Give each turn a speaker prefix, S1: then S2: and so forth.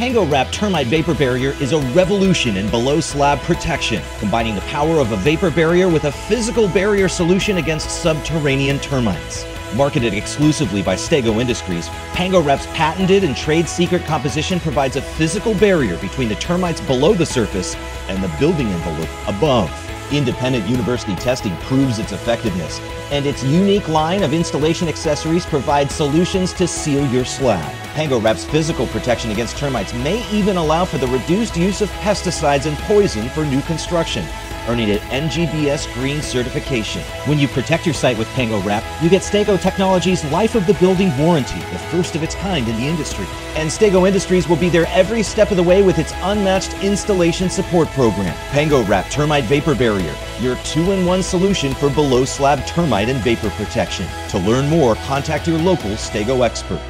S1: Pango Wrap Termite Vapor Barrier is a revolution in below slab protection, combining the power of a vapor barrier with a physical barrier solution against subterranean termites. Marketed exclusively by Stego Industries, Pango Wrap's patented and trade secret composition provides a physical barrier between the termites below the surface and the building envelope above. Independent university testing proves its effectiveness, and its unique line of installation accessories provides solutions to seal your slab. Pango Wrap's physical protection against termites may even allow for the reduced use of pesticides and poison for new construction earning an NGBS Green certification. When you protect your site with Pango Wrap, you get Stego Technologies Life of the Building Warranty, the first of its kind in the industry. And Stego Industries will be there every step of the way with its unmatched installation support program. Pango Wrap Termite Vapor Barrier, your two-in-one solution for below slab termite and vapor protection. To learn more, contact your local Stego expert.